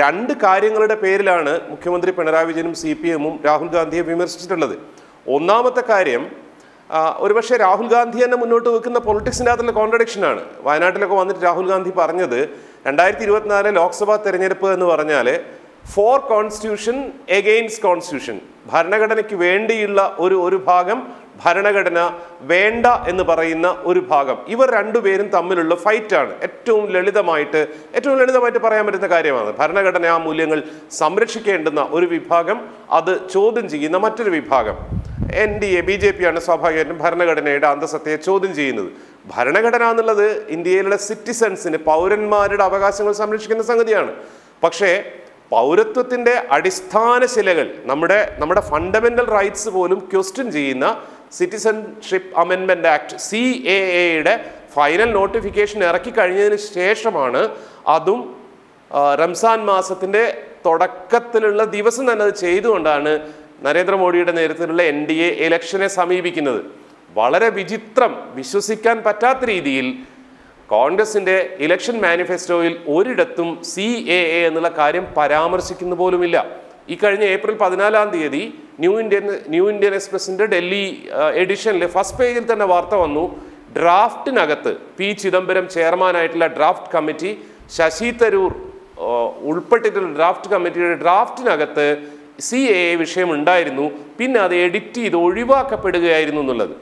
രണ്ട് കാര്യങ്ങളുടെ പേരിലാണ് മുഖ്യമന്ത്രി പിണറായി വിജയനും സി പി എമ്മും രാഹുൽ ഗാന്ധിയെ വിമർശിച്ചിട്ടുള്ളത്. ഒന്നാമത്തെ കാര്യം ഒരുപക്ഷെ രാഹുൽ ഗാന്ധി തന്നെ മുന്നോട്ട് വെക്കുന്ന പൊളിറ്റിക്സിന്റെ അകത്തുള്ള കോൺട്രഡിക്ഷനാണ് വയനാട്ടിലൊക്കെ വന്നിട്ട് രാഹുൽ ഗാന്ധി പറഞ്ഞത് രണ്ടായിരത്തി ഇരുപത്തിനാല് ലോക്സഭാ തെരഞ്ഞെടുപ്പ് എന്ന് പറഞ്ഞാൽ ഫോർ കോൺസ്റ്റിറ്റ്യൂഷൻ എഗെയിൻസ്റ്റ് കോൺസ്റ്റിറ്റ്യൂഷൻ ഭരണഘടനയ്ക്ക് വേണ്ടിയുള്ള ഒരു ഒരു ഭാഗം ഭരണഘടന വേണ്ട എന്ന് പറയുന്ന ഒരു ഭാഗം. ഇവർ രണ്ടുപേരും തമ്മിലുള്ള ഫൈറ്റാണ്. ഏറ്റവും ലളിതമായിട്ട് ഏറ്റവും ലളിതമായിട്ട് പറയാൻ പറ്റുന്ന കാര്യമാണ്. ഭരണഘടന ആ മൂല്യങ്ങൾ സംരക്ഷിക്കേണ്ടുന്ന ഒരു വിഭാഗം അത് ചോദ്യം ചെയ്യുന്ന മറ്റൊരു വിഭാഗം. N D A B J P ആണ് സ്വാഭാവികമായിട്ടും ഭരണഘടനയുടെ അന്തസത്തയെ ചോദ്യം ചെയ്യുന്നത്. ഭരണഘടന എന്നുള്ളത് ഇന്ത്യയിലുള്ള സിറ്റിസൺസിന് പൗരന്മാരുടെ അവകാശങ്ങൾ സംരക്ഷിക്കുന്ന സംഗതിയാണ്. പക്ഷേ പൗരത്വത്തിന്റെ അടിസ്ഥാന ശിലകൾ നമ്മുടെ നമ്മുടെ ഫണ്ടമെന്റൽ റൈറ്റ്സ് പോലും ക്വസ്റ്റ്യൻ ചെയ്യുന്ന സിറ്റിസൺഷിപ്പ് അമെൻമെന്റ് ആക്ട് സി എ എയുടെ ഫൈനൽ നോട്ടിഫിക്കേഷൻ ഇറക്കി കഴിഞ്ഞതിന് ശേഷമാണ് അതും റംസാൻ മാസത്തിന്റെ തുടക്കത്തിലുള്ള ദിവസം തന്നെ അത് ചെയ്തുകൊണ്ടാണ് നരേന്ദ്രമോദിയുടെ നേതൃത്വത്തിലുള്ള എൻ ഡി എ ഇലക്ഷനെ സമീപിക്കുന്നത്. വളരെ വിചിത്രം വിശ്വസിക്കാൻ പറ്റാത്ത രീതിയിൽ കോൺഗ്രസിന്റെ ഇലക്ഷൻ മാനിഫെസ്റ്റോയിൽ ഒരിടത്തും സി എന്നുള്ള കാര്യം പരാമർശിക്കുന്നു പോലുമില്ല. ഈ കഴിഞ്ഞ ഏപ്രിൽ പതിനാലാം തീയതി ന്യൂ ഇന്ത്യൻ ന്യൂ ഇന്ത്യൻ എക്സ്പ്രസിന്റെ ഡൽഹി എഡിഷനിൽ ഫസ്റ്റ് പേജിൽ തന്നെ വാർത്ത വന്നു. ഡ്രാഫ്റ്റിനകത്ത് പി ചിദംബരം ചെയർമാനായിട്ടുള്ള ഡ്രാഫ്റ്റ് കമ്മിറ്റി ശശി തരൂർ ഉൾപ്പെട്ടിട്ടുള്ള ഡ്രാഫ്റ്റ് കമ്മിറ്റിയുടെ ഡ്രാഫ്റ്റിനകത്ത് സി എ വിഷയം ഉണ്ടായിരുന്നു. പിന്നെ അത് എഡിറ്റ് ചെയ്ത് ഒഴിവാക്കപ്പെടുകയായിരുന്നു എന്നുള്ളത്.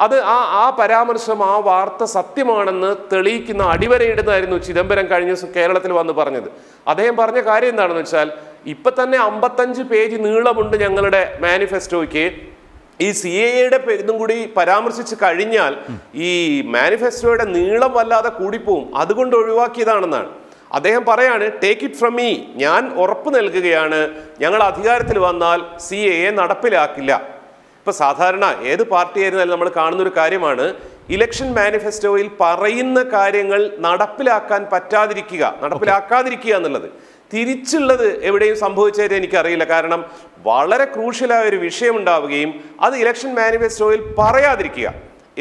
അത് ആ ആ പരാമർശം ആ വാർത്ത സത്യമാണെന്ന് തെളിയിക്കുന്ന അടിവരയിടുന്നതായിരുന്നു ചിദംബരം കഴിഞ്ഞ കേരളത്തിൽ വന്ന് പറഞ്ഞത്. അദ്ദേഹം പറഞ്ഞ കാര്യം എന്താണെന്ന് വെച്ചാൽ ഇപ്പൊ തന്നെ അമ്പത്തഞ്ച് പേജ് നീളമുണ്ട് ഞങ്ങളുടെ മാനിഫെസ്റ്റോയ്ക്ക്. ഈ സി എയുടെ ഇതും കൂടി പരാമർശിച്ച് കഴിഞ്ഞാൽ ഈ മാനിഫെസ്റ്റോയുടെ നീളം വല്ലാതെ കൂടിപ്പോവും. അതുകൊണ്ട് ഒഴിവാക്കിയതാണെന്നാണ്. അദ്ദേഹം പറയാണ് ടേക്ക് ഇറ്റ് ഫ്രം മീ ഞാൻ ഉറപ്പ് നൽകുകയാണ്. ഞങ്ങൾ അധികാരത്തിൽ വന്നാൽ സി എ നടപ്പിലാക്കില്ല. ഇപ്പൊ സാധാരണ ഏത് പാർട്ടി ആയിരുന്നാലും നമ്മൾ കാണുന്ന ഒരു കാര്യമാണ് ഇലക്ഷൻ മാനിഫെസ്റ്റോയിൽ പറയുന്ന കാര്യങ്ങൾ നടപ്പിലാക്കാൻ പറ്റാതിരിക്കുക നടപ്പിലാക്കാതിരിക്കുക എന്നുള്ളത്. തിരിച്ചുള്ളത് എവിടെയും സംഭവിച്ചതായിട്ട് എനിക്കറിയില്ല. കാരണം വളരെ ക്രൂഷ്യലായ ഒരു വിഷയം ഉണ്ടാവുകയും അത് ഇലക്ഷൻ മാനിഫെസ്റ്റോയിൽ പറയാതിരിക്കുക.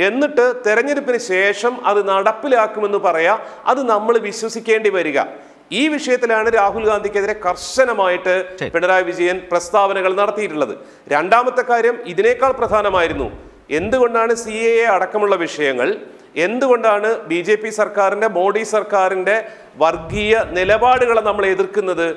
എന്നിട്ട് തെരഞ്ഞെടുപ്പിന് ശേഷം അത് നടപ്പിലാക്കുമെന്ന് പറയാ അത് നമ്മൾ വിശ്വസിക്കേണ്ടി വരിക. ഈ വിഷയത്തിലാണ് രാഹുൽ ഗാന്ധിക്കെതിരെ കർശനമായിട്ട് പിണറായി വിജയൻ പ്രസ്താവനകൾ നടത്തിയിട്ടുള്ളത്. രണ്ടാമത്തെ കാര്യം ഇതിനേക്കാൾ പ്രധാനമായിരുന്നു എന്തുകൊണ്ടാണ് സി എ എ അടക്കമുള്ള വിഷയങ്ങൾ എന്തുകൊണ്ടാണ് ബി ജെ പി സർക്കാരിന്റെ മോഡി സർക്കാരിന്റെ വർഗീയ നിലപാടുകളെ നമ്മൾ എതിർക്കുന്നത്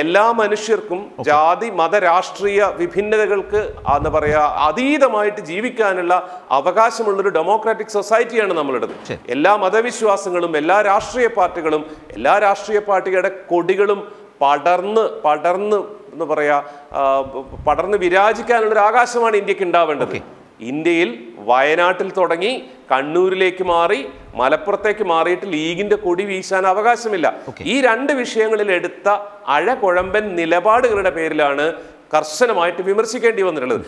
എല്ലാ മനുഷ്യർക്കും ജാതി മത രാഷ്ട്രീയ വിഭിന്നതകൾക്ക് എന്താ പറയാ അതീതമായിട്ട് ജീവിക്കാനുള്ള അവകാശമുള്ളൊരു ഡെമോക്രാറ്റിക് സൊസൈറ്റിയാണ് നമ്മളുടേത്. എല്ലാ മതവിശ്വാസങ്ങളും എല്ലാ രാഷ്ട്രീയ പാർട്ടികളും എല്ലാ രാഷ്ട്രീയ പാർട്ടികളുടെ കൊടികളും പടർന്ന് പടർന്ന് എന്ന് പറയാ പടർന്ന് വിരാജിക്കാനുള്ള ഒരു ആകാശമാണ് ഇന്ത്യയ്ക്ക് ഉണ്ടാവേണ്ടത്. ഇന്ത്യയിൽ വയനാട്ടിൽ തുടങ്ങി കണ്ണൂരിലേക്ക് മാറി മലപ്പുറത്തേക്ക് മാറിയിട്ട് ലീഗിന്റെ കൊടി വീശാൻ അവകാശമില്ല. ഈ രണ്ട് വിഷയങ്ങളിൽ എടുത്ത അഴകുഴമ്പൻ നിലപാടുകളുടെ പേരിലാണ് കർശനമായിട്ട് വിമർശിക്കേണ്ടി വന്നിട്ടുള്ളത്.